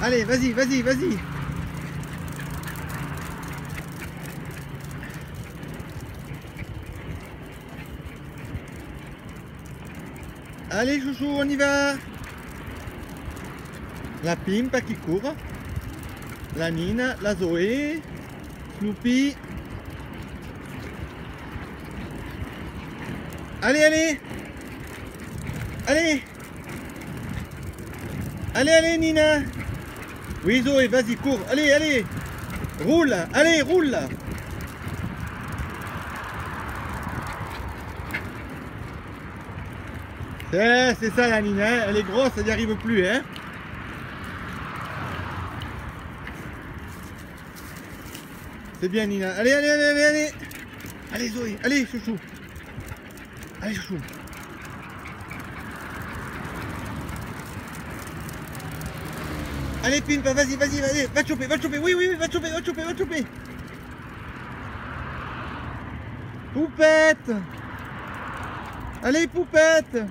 Allez, vas-y, vas-y, vas-y. Allez, chouchou, on y va. La Pimpa qui court. La Nina, la Zoé, Snoopy. Allez, allez. Allez. Allez, allez, Nina. Oui, Zoé, vas-y, cours. Allez, allez. Roule. Allez, roule. Eh, c'est ça la Nina, hein. elle est grosse, elle n'y arrive plus. Hein c'est bien Nina. Allez, allez, allez, allez, allez. Allez Zoé, allez chouchou. Allez chouchou. Allez Pimpa, vas-y, vas-y, vas-y, va te choper, va te choper, oui, oui, oui, va te choper, va te choper, va te choper. Poupette Allez poupette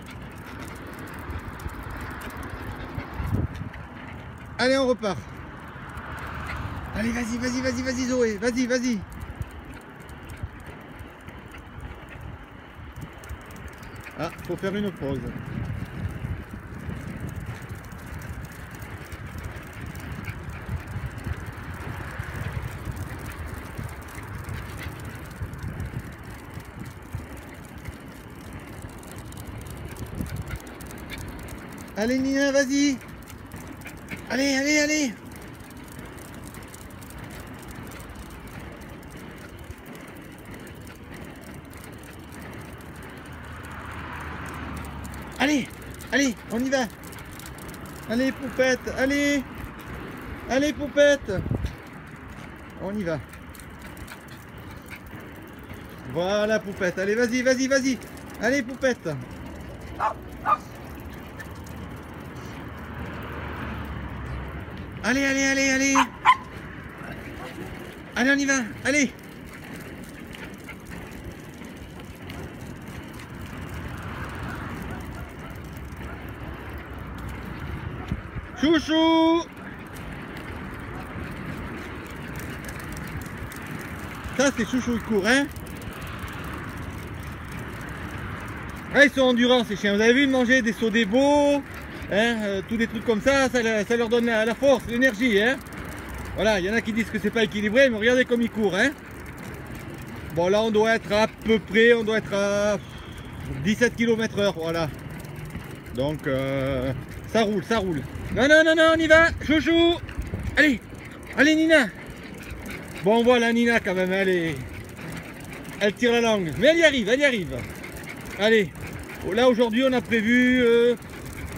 Allez, on repart. Allez, vas-y, vas-y, vas-y, vas-y, Zoé. Vas-y, vas-y. Ah, faut faire une pause. Allez Nina, vas-y. Allez, allez, allez. Allez, allez, on y va. Allez, poupette, allez. Allez, poupette. On y va. Voilà, poupette. Allez, vas-y, vas-y, vas-y. Allez, poupette Allez, allez, allez, allez. Allez, on y va. Allez. Chouchou. Ça, c'est chouchou, il court, hein. Ah, ils sont endurants, ces chiens. Vous avez vu de manger des sauts des beaux Hein, euh, tous des trucs comme ça, ça, leur donne la, force, l'énergie. Hein voilà, il y en a qui disent que c'est pas équilibré, mais regardez comme ils courent. Hein bon, là, on doit être à peu près, on doit être à 17 km heure, voilà. Donc, euh, ça roule, ça roule. Non, non, non, non, on y va, chouchou Allez, allez Nina Bon, voilà Nina quand même, elle Elle tire la langue, mais elle y arrive, elle y arrive. Allez, là aujourd'hui on a prévu... Euh,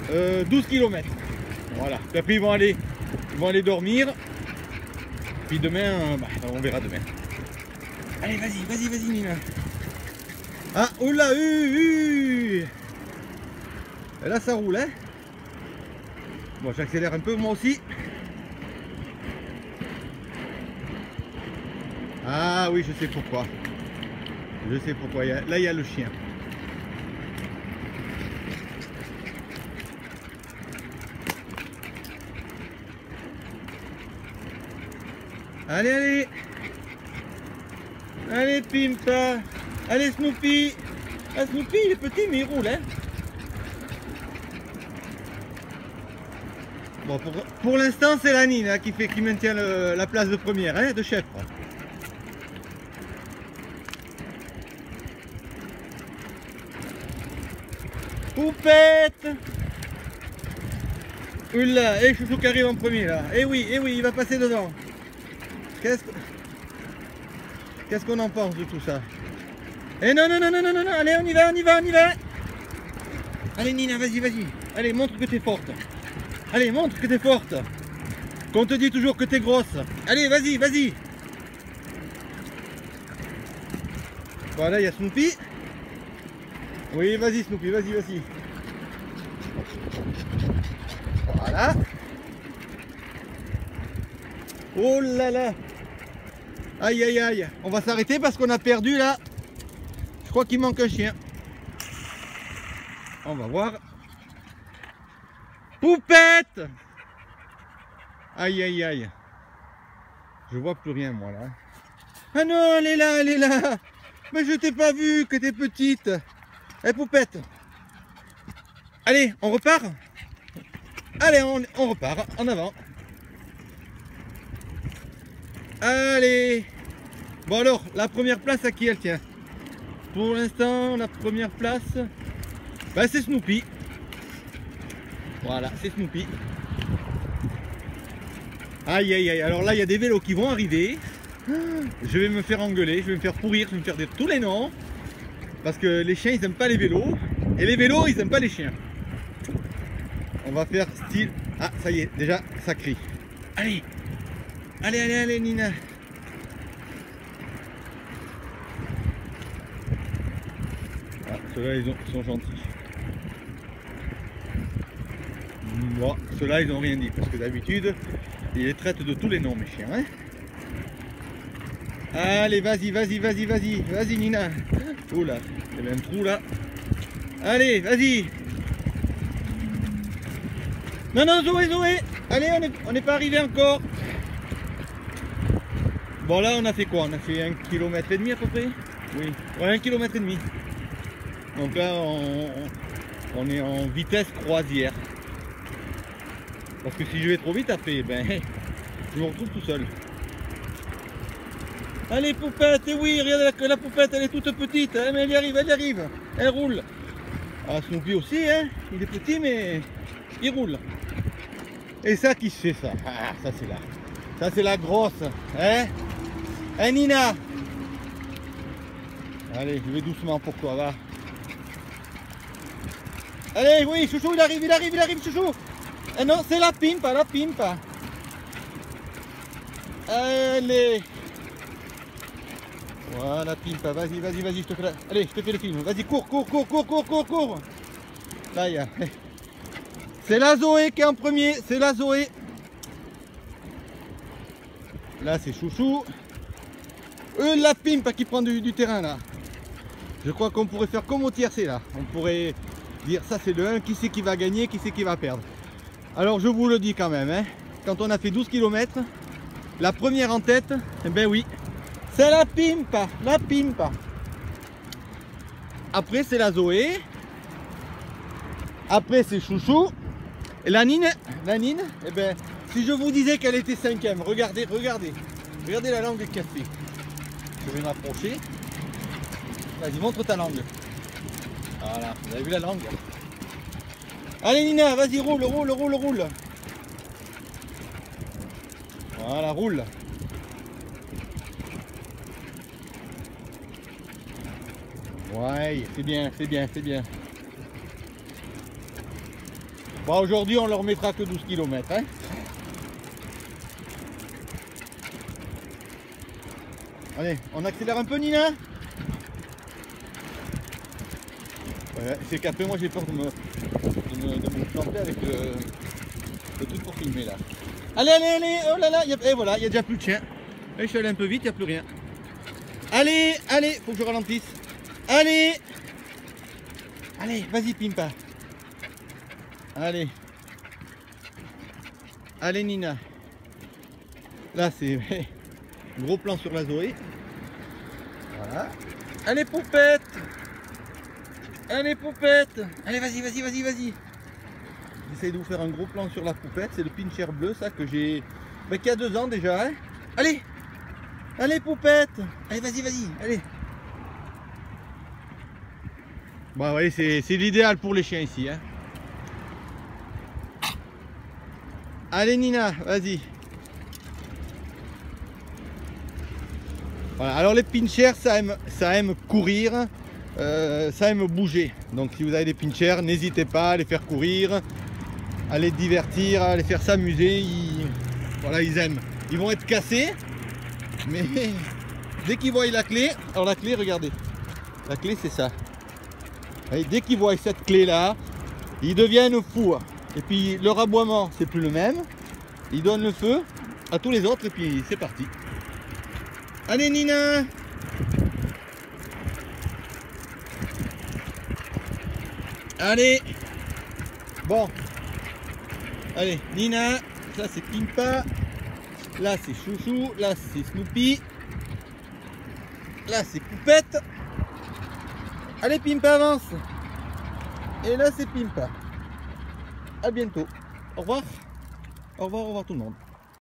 12 euh, km. Voilà. Puis ils vont aller, ils vont aller dormir. Puis demain, euh, bah, on verra demain. Allez, vas-y, vas-y, vas-y, Nina. Ah, oula, hu, Et là, ça roule, hein. Bon, j'accélère un peu moi aussi. Ah oui, je sais pourquoi. Je sais pourquoi. Là, il y a le chien. Allez, allez Allez, Pimpa Allez, Snoopy Ah, Snoopy, il est petit, mais il roule, hein Bon, pour, l'instant, c'est la Nine hein, qui, fait, qui maintient la place de première, hein, de chef. Poupette Oula, et Chouchou qui arrive en premier là. Eh oui, eh oui, il va passer devant. Qu'est-ce qu'on en pense de tout ça? Eh non, non, non, non, non, non, allez, on y va, on y va, on y va Allez Nina, vas-y, vas-y. Allez, montre que t'es forte. Allez, montre que t'es forte. Qu'on te dit toujours que t'es grosse. Allez, vas-y, vas-y. Voilà, il y a Snoopy. Oui, vas-y Snoopy, vas-y, vas-y. Voilà. Oh là là Aïe aïe aïe On va s'arrêter parce qu'on a perdu là. Je crois qu'il manque un chien. On va voir. Poupette Aïe, aïe, aïe. Je vois plus rien, moi, là. Ah non, elle est là, elle est là. Mais je t'ai pas vu que t'es petite. Eh, poupette. Allez, on repart Allez, on, on repart. En avant. Allez Bon alors, la première place à qui elle tient? Pour l'instant, la première place, bah, c'est Snoopy. Voilà, c'est Snoopy. Aïe aïe aïe, alors là il y a des vélos qui vont arriver. Je vais me faire engueuler, je vais me faire pourrir, je vais me faire dire tous les noms. Parce que les chiens ils aiment pas les vélos. Et les vélos ils aiment pas les chiens. On va faire style. Ah ça y est, déjà ça crie. Allez Allez allez allez Nina ah, Ceux-là ils, sont gentils. Bon, ceux-là ils ont rien dit parce que d'habitude il les traite de tous les noms, mes chiens. Hein Allez, vas-y, vas-y, vas-y, vas-y. Vas-y, Nina. Oula, il y avait un trou là. Allez, vas-y. Non, non, Zoé, Zoé. Allez, on n'est pas arrivé encore. Bon, là, on a fait quoi? On a fait un kilomètre et demi à peu près? Oui, ouais, un kilomètre et demi. Donc là, on est en vitesse croisière. Parce que si je vais trop vite après, ben, je me retrouve tout seul. Allez poupette, et oui, regarde la, la poupette, elle est toute petite, hein, mais elle y arrive, elle y arrive, elle roule. Ah, Snoopy aussi, hein, il est petit, mais il roule. Et ça, qui se fait ça? Ah, ça c'est là. Ça c'est la grosse, hein Hein Nina Allez, je vais doucement pour toi, va. Allez, oui, chouchou, il arrive, il arrive, il arrive, chouchou eh non, c'est la pimpa, la pimpa. Allez. Voilà, pimpa. Vas-y, vas-y, vas-y, je te fais la... Allez, je te fais le film. Vas-y, cours, cours, cours, cours, cours, cours, cours. Là, il y a... C'est la Zoé qui est en premier. C'est la Zoé. Là, c'est Chouchou. Euh, la pimpa qui prend du, terrain, là. Je crois qu'on pourrait faire comme au tiercé, là. On pourrait dire, ça, c'est le 1. Qui c'est qui va gagner Qui c'est qui va perdre? Alors je vous le dis quand même, hein, quand on a fait 12 km, la première en tête, eh ben oui, c'est la Pimpa, la Pimpa. Après c'est la Zoé. Après c'est Chouchou. Et la Nine, la Nine, eh ben, si je vous disais qu'elle était cinquième, regardez, regardez. Regardez la langue cassée. Je vais m'approcher. Vas-y, montre ta langue. Voilà, vous avez vu la langue Allez Nina, vas-y, roule, roule, roule, roule. Voilà, roule. Ouais, c'est bien, c'est bien, c'est bien. Bon, aujourd'hui, on leur mettra que 12 km. Hein Allez, on accélère un peu, Nina C'est qu'après, moi, j'ai peur de me, de me, planter avec le, le, truc pour filmer là. Allez, allez, allez, oh là là, et voilà, il n'y a déjà plus de chien. Et je suis allé un peu vite, il n'y a plus rien. Allez, allez, faut que je ralentisse. Allez Allez, vas-y Pimpa. Allez. Allez Nina. Là c'est gros plan sur la Zoé. Voilà. Allez poupette. Allez poupette. Allez vas-y, vas-y, vas-y, vas-y. J'essaie de vous faire un gros plan sur la poupette, c'est le pincher bleu ça que j'ai... Mais qui a deux ans déjà, hein. Allez. Allez poupette. Allez vas-y, vas-y, allez. Bon voyez, c'est l'idéal pour les chiens ici, hein. Allez Nina, vas-y Voilà, alors les pinchers ça aime, courir euh, ça aime bouger. Donc si vous avez des pinchers, n'hésitez pas à les faire courir, à les divertir, à les faire s'amuser. Voilà, ils aiment. Ils vont être cassés, mais dès qu'ils voient la clé, alors la clé, regardez, la clé c'est ça. dès qu'ils voient cette clé là, ils deviennent fous. Et puis leur aboiement, c'est plus le même. Ils donnent le feu à tous les autres et puis c'est parti. Allez Nina Allez Bon. Allez, Nina, Ça c'est Pimpa. Là c'est Chouchou. Là c'est Snoopy. Là c'est Poupette. Allez Pimpa avance. Et là c'est Pimpa. A bientôt. Au revoir. Au revoir, au revoir tout le monde.